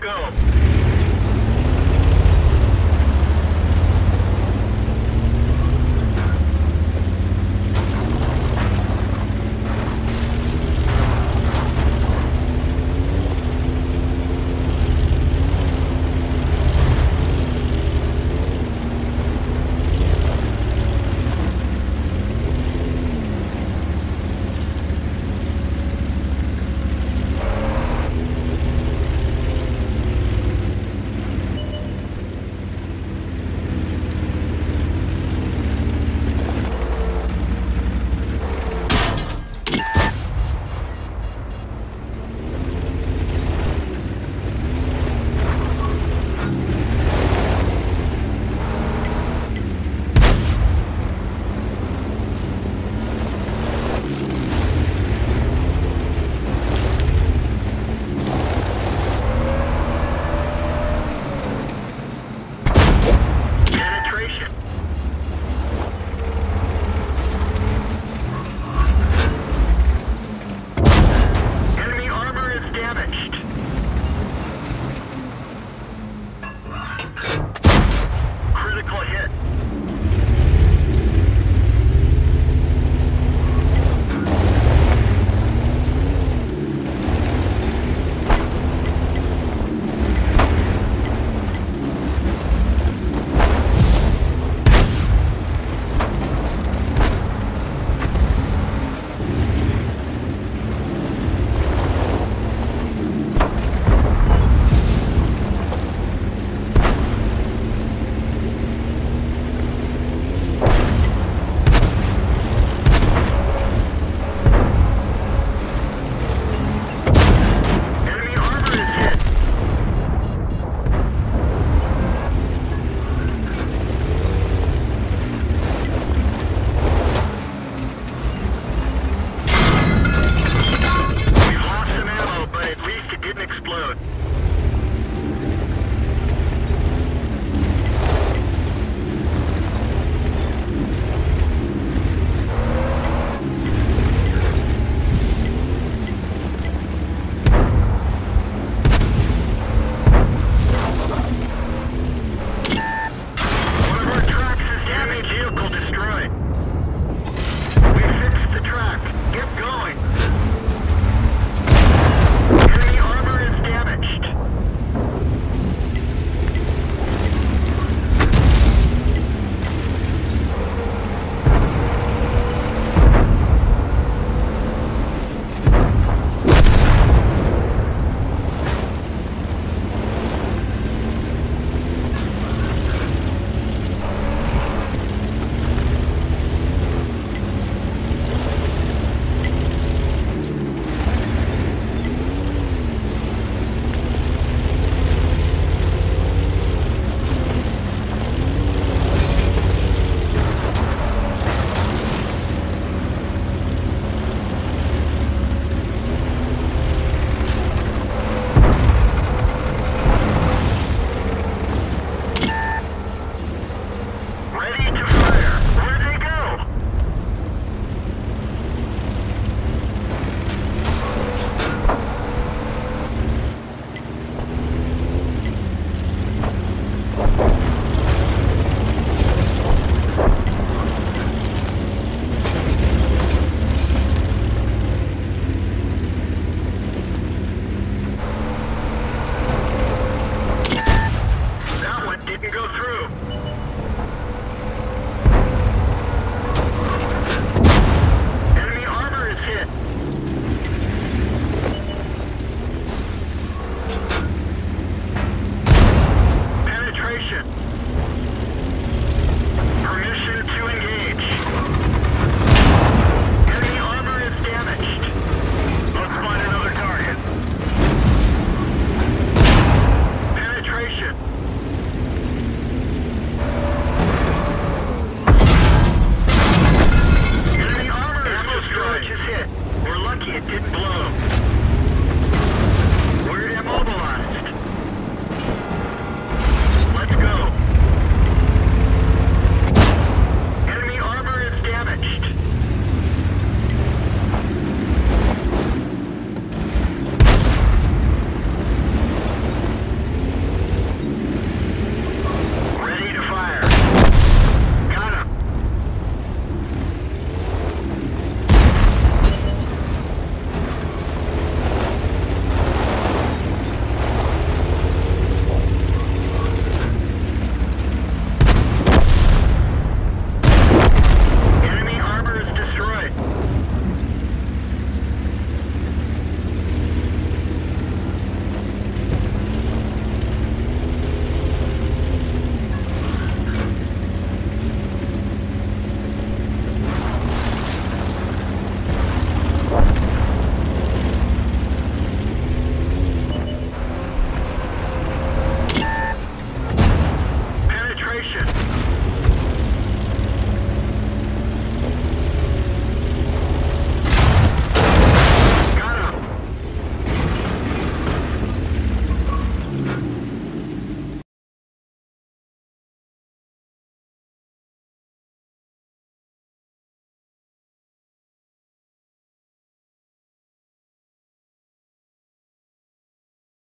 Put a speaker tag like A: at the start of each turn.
A: go.